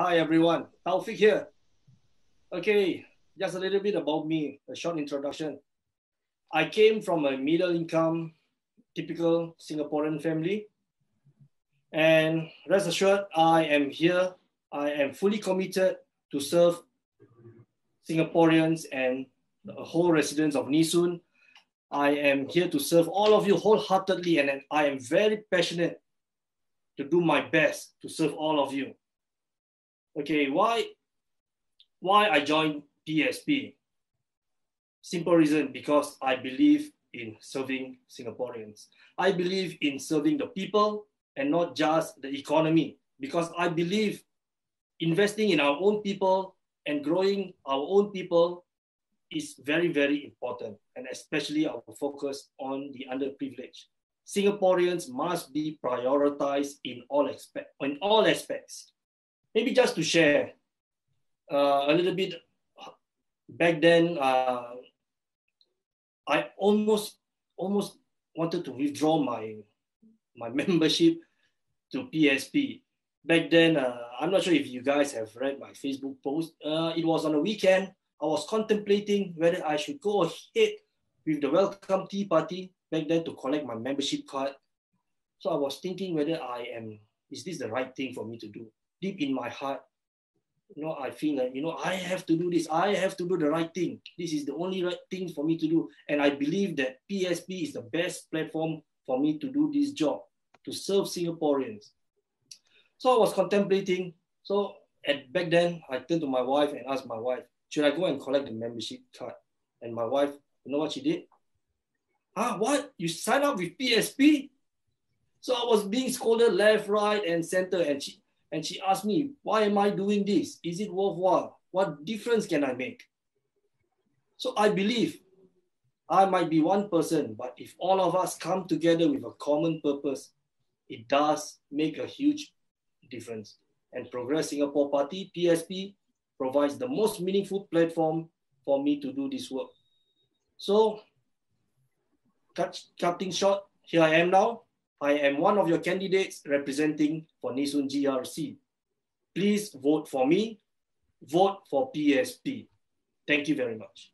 Hi everyone, Taufik here. Okay, just a little bit about me, a short introduction. I came from a middle income, typical Singaporean family. And rest assured, I am here. I am fully committed to serve Singaporeans and the whole residents of Soon. I am here to serve all of you wholeheartedly, and I am very passionate to do my best to serve all of you. Okay, why, why I joined PSP? Simple reason, because I believe in serving Singaporeans. I believe in serving the people and not just the economy, because I believe investing in our own people and growing our own people is very, very important, and especially our focus on the underprivileged. Singaporeans must be prioritized in all, aspect, in all aspects. Maybe just to share uh, a little bit, back then, uh, I almost almost wanted to withdraw my my membership to PSP. Back then, uh, I'm not sure if you guys have read my Facebook post. Uh, it was on a weekend. I was contemplating whether I should go ahead with the welcome tea party back then to collect my membership card. So I was thinking whether I am, is this the right thing for me to do? Deep in my heart, you know, I feel like, you know, I have to do this. I have to do the right thing. This is the only right thing for me to do. And I believe that PSP is the best platform for me to do this job, to serve Singaporeans. So I was contemplating. So at back then, I turned to my wife and asked my wife, should I go and collect the membership card? And my wife, you know what she did? Ah, what? You sign up with PSP? So I was being scolded left, right, and center. And she and she asked me, why am I doing this? Is it worthwhile? What difference can I make? So I believe I might be one person, but if all of us come together with a common purpose, it does make a huge difference. And Progress Singapore Party, PSP, provides the most meaningful platform for me to do this work. So, cut, cutting short, here I am now. I am one of your candidates representing for Soon GRC. Please vote for me. Vote for PSP. Thank you very much.